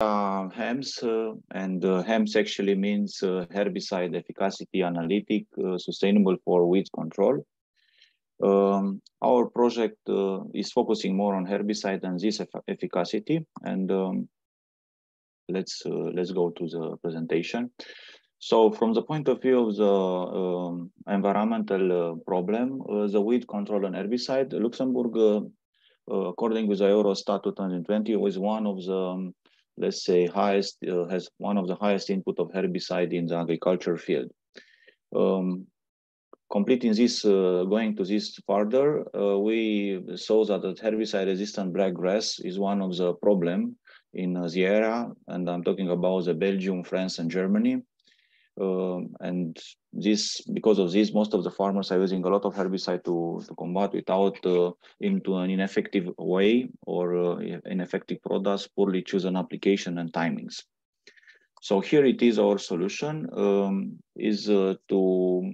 uh, HEMS, uh, and uh, HEMS actually means uh, herbicide efficacy analytic, uh, sustainable for weed control. Um, our project uh, is focusing more on herbicide and this eff efficacy. And um, let's let's go to the presentation. So from the point of view of the um, environmental problem, the weed control and herbicide, Luxembourg according with the Eurostat 2020, was one of the, um, let's say, highest, uh, has one of the highest input of herbicide in the agriculture field. Um, completing this, uh, going to this further, uh, we saw that herbicide-resistant black grass is one of the problem in the area, and I'm talking about the Belgium, France, and Germany. Um, and this, because of this, most of the farmers are using a lot of herbicide to, to combat without uh, into an ineffective way or uh, ineffective products, poorly chosen application and timings. So here it is our solution um, is uh, to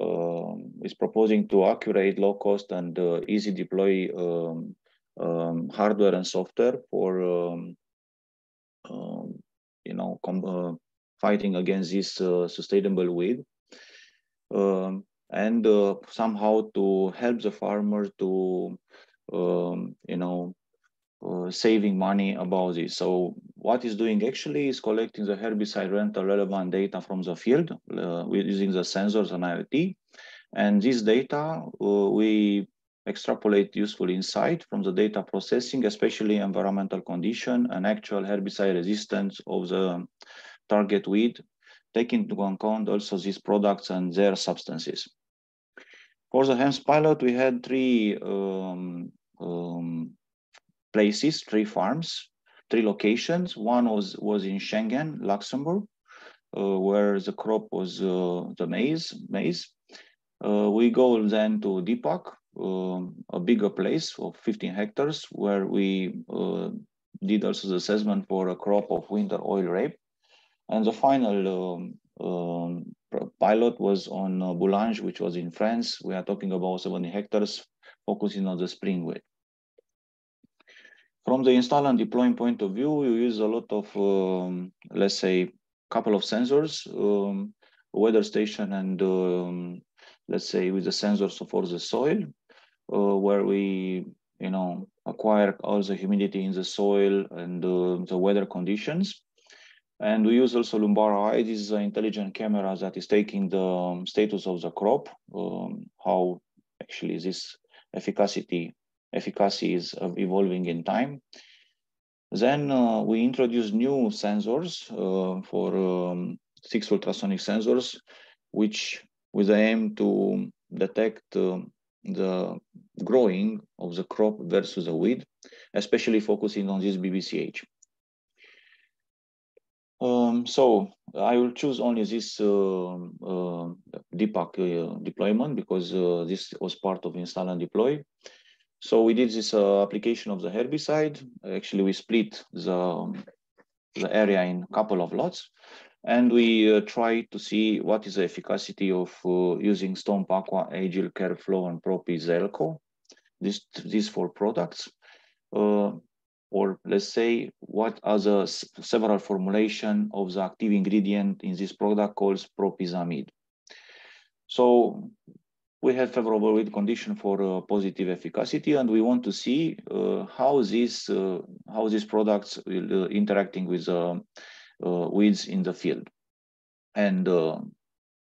um, is proposing to accurate, low cost, and uh, easy deploy um, um, hardware and software for you know uh, fighting against this uh, sustainable weed. Um, and uh, somehow to help the farmer to, um, you know, uh, saving money about this. So what is doing actually is collecting the herbicide rental relevant data from the field uh, using the sensors and IoT. And this data uh, we extrapolate useful insight from the data processing, especially environmental condition and actual herbicide resistance of the target weed, taking into account also these products and their substances. For the HEMS pilot, we had three um, um, places, three farms, three locations. One was, was in Schengen, Luxembourg, uh, where the crop was uh, the maize. maize. Uh, we go then to Dippach, um, a bigger place of 15 hectares, where we uh, did also the assessment for a crop of winter oil rape. And the final um, um, pilot was on uh, Boulange, which was in France. We are talking about 70 hectares, focusing on the spring wheat. From the install and deploying point of view, you use a lot of, um, let's say, couple of sensors, um, weather station, and um, let's say with the sensors for the soil, uh, where we, you know, acquire all the humidity in the soil and uh, the weather conditions. And we use also Lumbara. This is an intelligent camera that is taking the um, status of the crop, um, how actually this efficacy, efficacy is evolving in time. Then uh, we introduce new sensors uh, for um, six ultrasonic sensors, which with the aim to detect uh, the growing of the crop versus the weed, especially focusing on this BBCH. Um, so I will choose only this uh, uh, Dippach uh, deployment because uh, this was part of install and deploy. So we did this uh, application of the herbicide. Actually, we split the, the area in a couple of lots. And we uh, try to see what is the efficacy of using Stomp Aqua, Agile, Careflow, and Propi Zelco, these, these four products or let's say what are the several formulation of the active ingredient in this product called propyzamide. So we have favorable weed condition for uh, positive efficacy, and we want to see uh, how these uh, how these products will uh, interacting with uh, uh, weeds in the field. And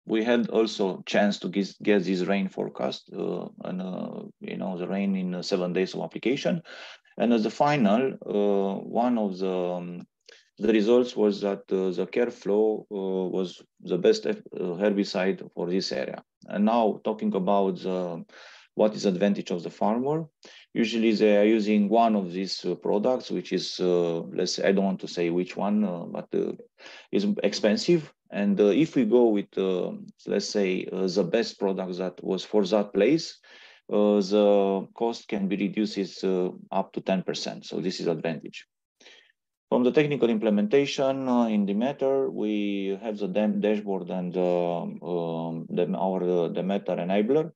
we had also chance to get, get this rain forecast and you know the rain in seven days of application and as a final, uh, one of the um, the results was that uh, the Careflow uh, was the best herbicide for this area. And now talking about the, what is advantage of the farmer, usually they are using one of these uh, products, which is, uh, let's say, I don't want to say which one, uh, but is expensive. And if we go with, let's say, the best product that was for that place, uh, the cost can be reduced uh, up to 10%. So this is advantage. From the technical implementation uh, in Demeter, we have the dashboard and um, the, our Demeter enabler.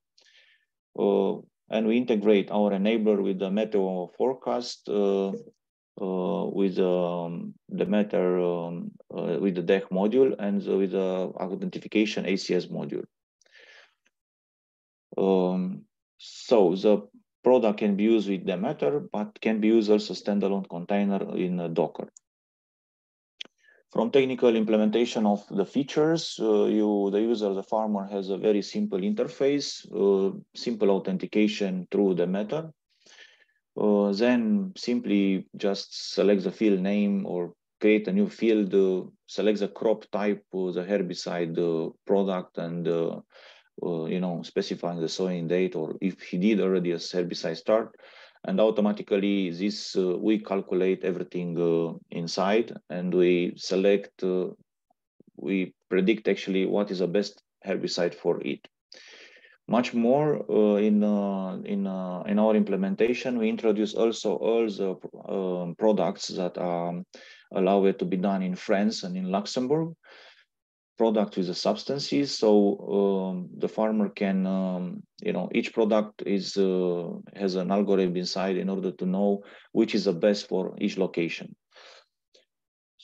and we integrate our enabler with the meteo forecast uh, with um, the matter um, uh, with the DEH module and with the identification ACS module. Um, so the product can be used with Demeter, but can be used also standalone container in Docker. From technical implementation of the features, uh, you, the user, the farmer has a very simple interface, uh, simple authentication through Demeter. Uh, then simply just select the field name or create a new field, uh, select the crop type, uh, the herbicide uh, product, and uh, uh, you know specifying the sowing date, or if he did already a herbicide start, and automatically this we calculate everything inside, and we select, we predict actually what is the best herbicide for it. Much more uh, in uh, in uh, in our implementation, we introduce also all the um, products that are allow it to be done in France and in Luxembourg. Product with the substances, so um, the farmer can, um, you know, each product is uh, has an algorithm inside in order to know which is the best for each location.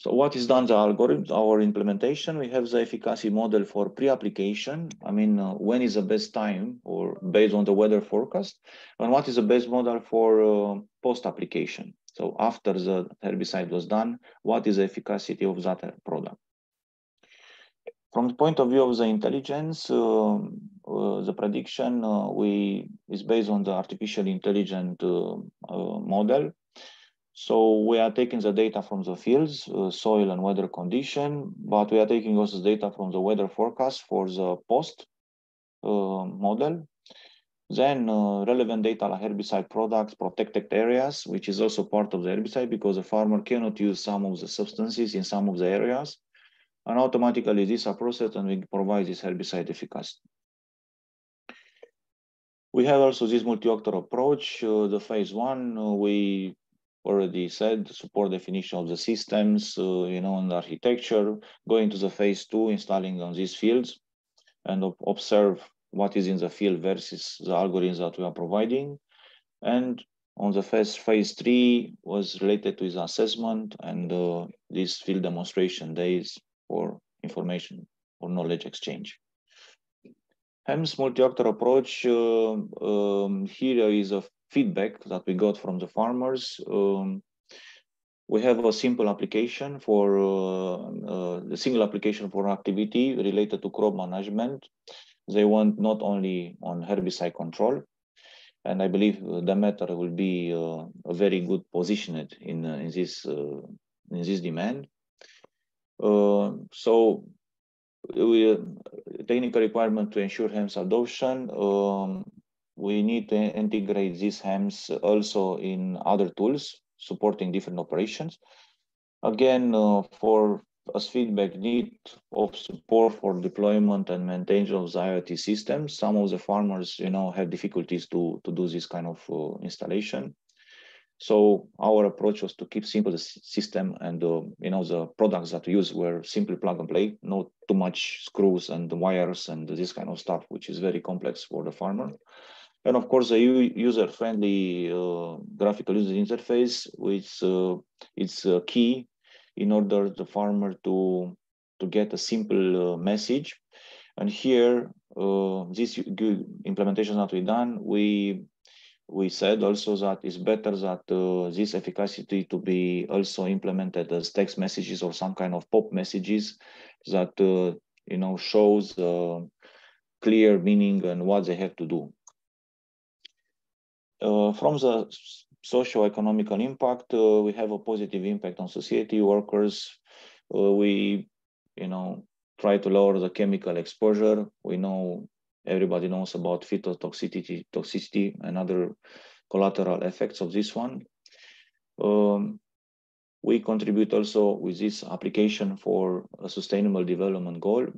So what is done the algorithm, our implementation, we have the efficacy model for pre-application. I mean, uh, when is the best time or based on the weather forecast and what is the best model for uh, post-application. So after the herbicide was done, what is the efficacy of that product? From the point of view of the intelligence, uh, uh the prediction uh, we is based on the artificial intelligent model so we are taking the data from the fields, uh, soil and weather condition, but we are taking also data from the weather forecast for the post uh, model. Then uh, relevant data like herbicide products, protected areas, which is also part of the herbicide because the farmer cannot use some of the substances in some of the areas. And automatically are processed and we provide this herbicide efficacy. We have also this multi-actor approach. Uh, the phase one, uh, we already said, support definition of the systems, uh, you know, and architecture, going to the phase two, installing on these fields and observe what is in the field versus the algorithms that we are providing. And on the first phase three was related to his assessment and uh, field demonstration days for information or knowledge exchange. HEMS multi-actor approach, uh, um, here is a feedback that we got from the farmers. Um, we have a simple application for uh, uh, the single application for activity related to crop management. They want not only on herbicide control, and I believe Demeter will be uh, a very good positioned in uh, in this uh, in this demand. Uh, so we technical requirement to ensure HEMS adoption. Um, we need to integrate these HEMS also in other tools supporting different operations. Again, uh, for as feedback need of support for deployment and maintenance of the IoT systems. Some of the farmers, you know, have difficulties to, to do this kind of uh, installation. So our approach was to keep simple the system and uh, you know the products that we use were simply plug and play, not too much screws and wires and this kind of stuff, which is very complex for the farmer. And of course, a user-friendly uh, graphical user interface, which uh, is uh, key in order the farmer to, to get a simple uh, message. And here, uh, this implementation that we done, we we said also that it's better that uh, this efficacy to be also implemented as text messages or some kind of pop messages that you know shows clear meaning and what they have to do uh, from the socio-economical impact, uh, we have a positive impact on society, workers. Uh, we, you know, try to lower the chemical exposure. We know everybody knows about phytotoxicity toxicity and other collateral effects of this one. Um, we contribute also with this application for a sustainable development goal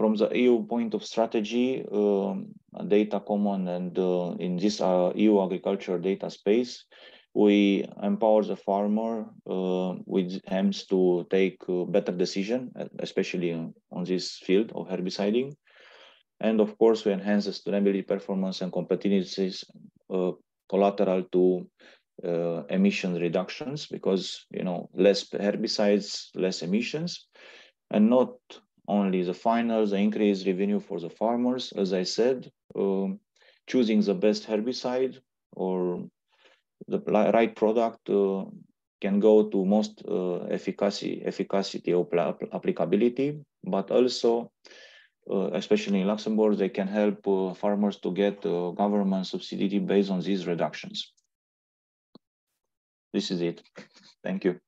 from the EU point of strategy, um, data common and uh, in this uh, EU agriculture data space, we empower the farmer uh, with HEMS to take better decision, especially on this field of herbiciding. And of course, we enhance the sustainability performance and competitiveness uh, collateral to uh, emission reductions because you know less herbicides, less emissions, and not only the final, the increased revenue for the farmers. As I said, um, choosing the best herbicide or the right product uh, can go to most uh, efficacy, efficacy of applicability, but also, especially in Luxembourg, they can help uh, farmers to get uh, government subsidy based on these reductions. This is it. Thank you.